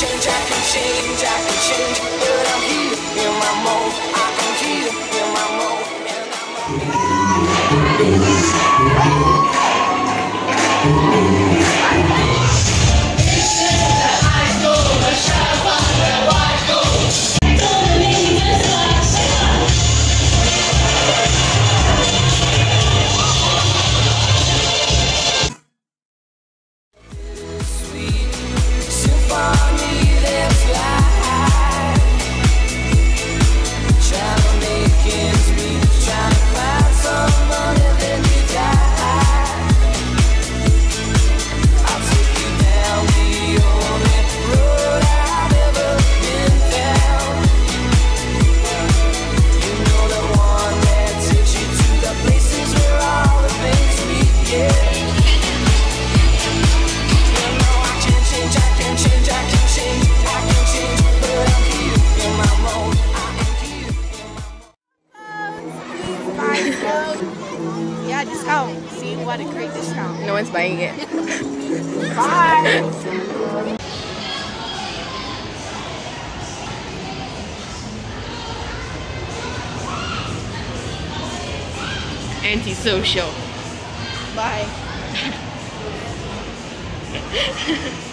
change Yeah, discount. See what a great discount. No one's buying it. Bye. Antisocial. Bye.